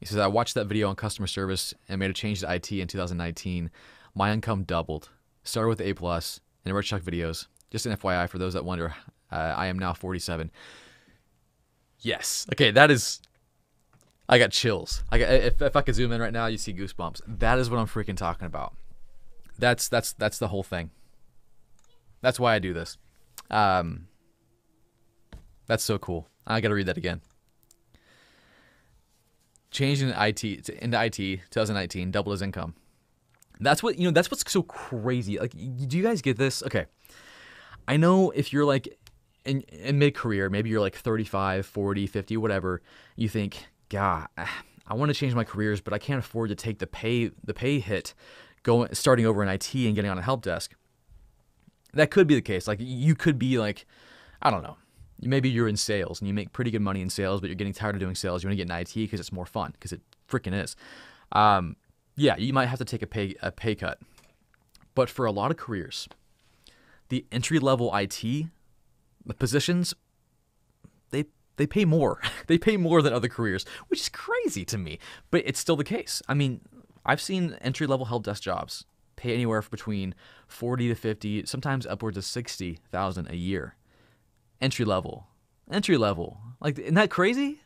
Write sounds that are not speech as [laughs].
He says, I watched that video on customer service and made a change to IT in 2019. My income doubled. Started with A plus and Rich Chuck videos. Just an FYI for those that wonder, uh, I am now 47. Yes. Okay, that is. I got chills. I got, if, if I could zoom in right now, you see goosebumps. That is what I'm freaking talking about. That's that's that's the whole thing. That's why I do this. Um, that's so cool. I got to read that again. Changed into IT into IT 2019, doubled his income. That's what you know. That's what's so crazy. Like, do you guys get this? Okay, I know if you're like in, in mid career, maybe you're like 35, 40, 50, whatever. You think, God, I want to change my careers, but I can't afford to take the pay the pay hit, going starting over in IT and getting on a help desk. That could be the case. Like, you could be like, I don't know. Maybe you're in sales and you make pretty good money in sales, but you're getting tired of doing sales. You want to get in IT because it's more fun, because it freaking is. Um, yeah, you might have to take a pay a pay cut. But for a lot of careers, the entry level IT positions they they pay more. [laughs] they pay more than other careers, which is crazy to me. But it's still the case. I mean, I've seen entry level help desk jobs pay anywhere between 40 to 50, sometimes upwards of 60,000 a year. Entry level. Entry level. Like isn't that crazy?